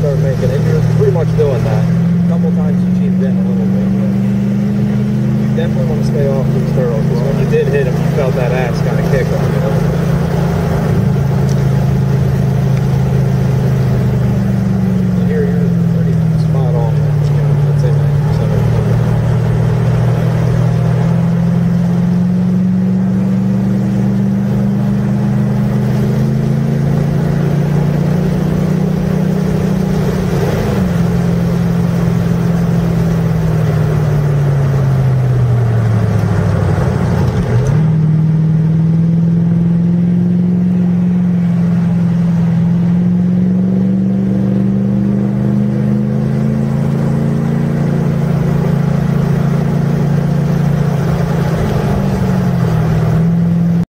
start making it. You're pretty much doing that. A couple times you cheated in a little bit. You definitely want to stay off these turtles. because when you did hit them, you felt that ass kind of kick on you.